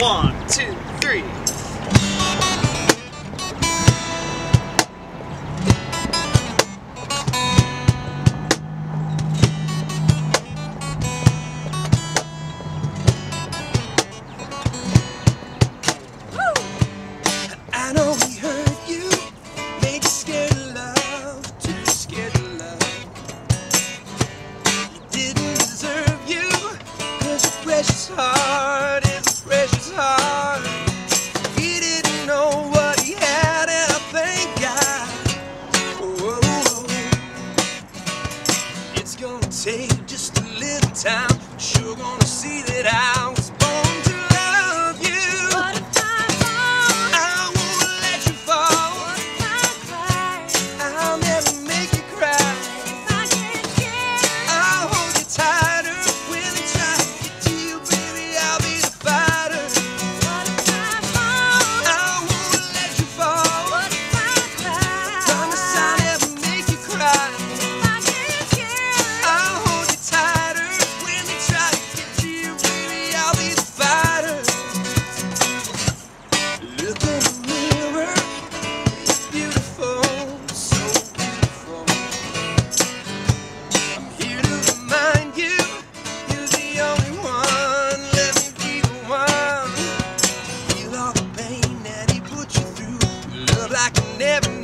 One, two, three. Woo! I know take just a little time, but you're gonna see that I never